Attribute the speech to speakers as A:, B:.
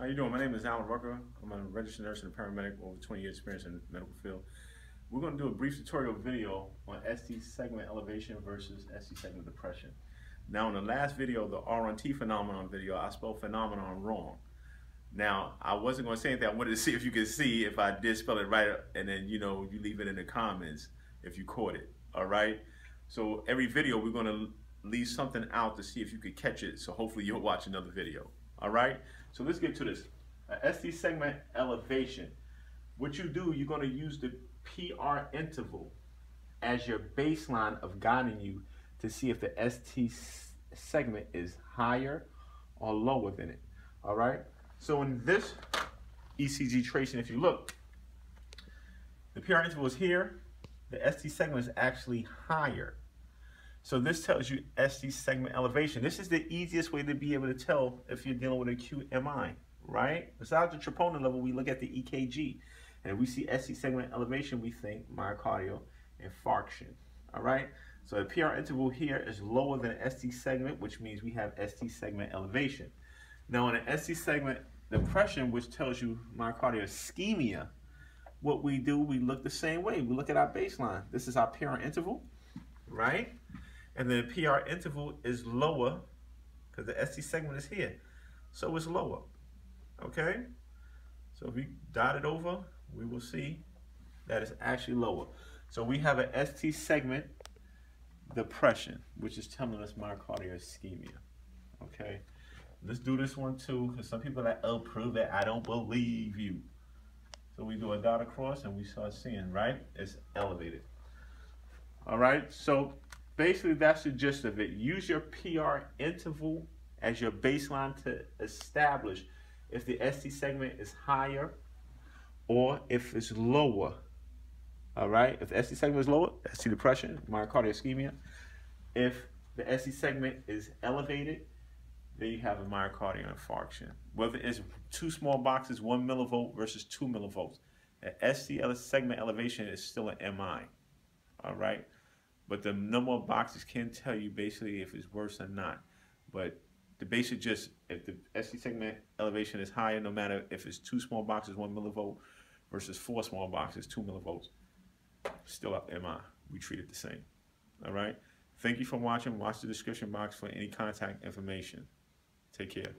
A: How you doing? My name is Alan Rucker. I'm a registered nurse and a paramedic with over 20 years experience in the medical field. We're going to do a brief tutorial video on ST segment elevation versus ST segment depression. Now in the last video, the R on T phenomenon video, I spelled phenomenon wrong. Now, I wasn't going to say anything. I wanted to see if you could see if I did spell it right, and then, you know, you leave it in the comments if you caught it, all right? So every video, we're going to leave something out to see if you could catch it. So hopefully you'll watch another video. All right. So let's get to this. ST segment elevation. What you do, you're going to use the PR interval as your baseline of guiding you to see if the ST segment is higher or lower than it. All right. So in this ECG tracing, if you look, the PR interval is here. The ST segment is actually higher. So this tells you ST segment elevation. This is the easiest way to be able to tell if you're dealing with acute MI, right? Besides the troponin level, we look at the EKG. And if we see ST segment elevation, we think myocardial infarction, all right? So the PR interval here is lower than ST segment, which means we have ST segment elevation. Now in an ST segment depression, which tells you myocardial ischemia, what we do, we look the same way. We look at our baseline. This is our PR interval, right? And the PR interval is lower because the ST segment is here. So it's lower, okay? So if we dot it over, we will see that it's actually lower. So we have an ST segment depression, which is telling us myocardial ischemia, okay? Let's do this one too, because some people are like, oh, prove it, I don't believe you. So we do a dot across and we start seeing, right? It's elevated. All right, so basically that's the gist of it. Use your PR interval as your baseline to establish if the ST segment is higher or if it's lower. All right, if the ST segment is lower, ST depression, myocardial ischemia. If the ST segment is elevated, then you have a myocardial infarction. Whether it's two small boxes, one millivolt versus two millivolts, the ST segment elevation is still an MI. All right. But the number of boxes can tell you basically if it's worse or not. But the basic just, if the ST segment elevation is higher, no matter if it's two small boxes, one millivolt, versus four small boxes, two millivolts, still up MI. We treat it the same. All right? Thank you for watching. Watch the description box for any contact information. Take care.